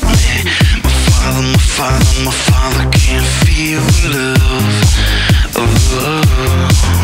My father, my father, my father can't feel the love, love.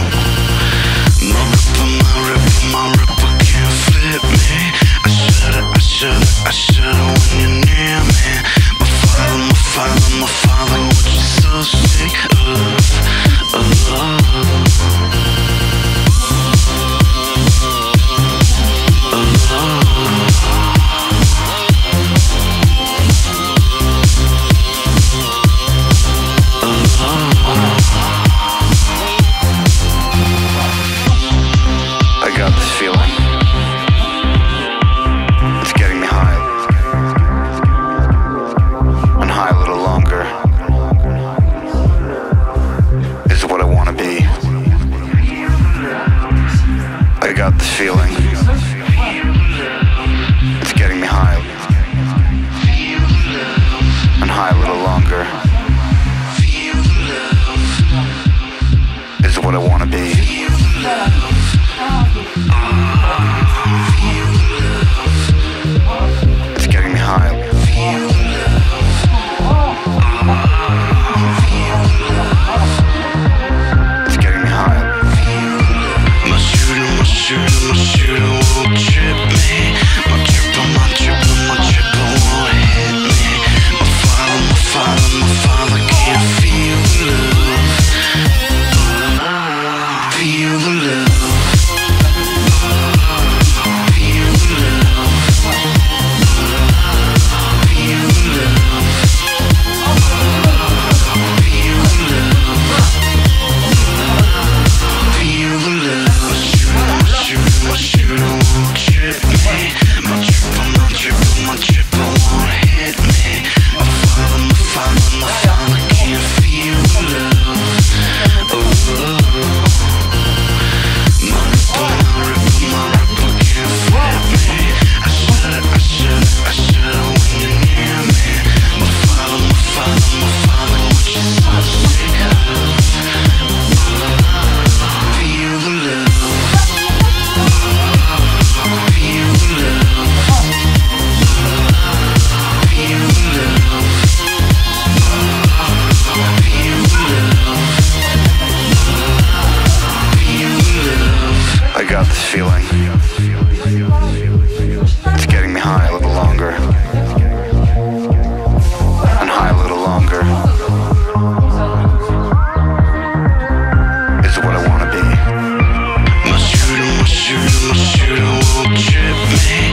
This feeling. It's getting me high. And high little. shoot. feeling. It's getting me high a little longer. And high a little longer. Is what I wanna be. My shooter, my shooter, my shooter won't trip me.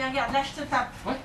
Mais regarde, là, je te tape. Ouais.